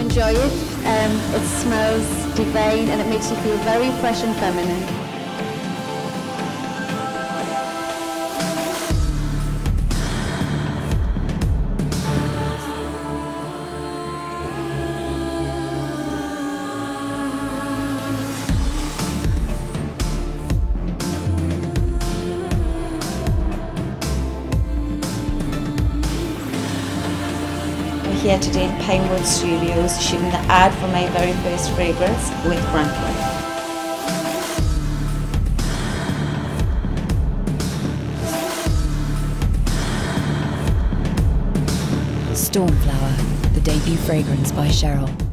enjoy it. Um, it smells divine and it makes you feel very fresh and feminine. Here today in Pinewood Studios shooting the ad for my very first fragrance with Franklin. Stormflower, the debut fragrance by Cheryl.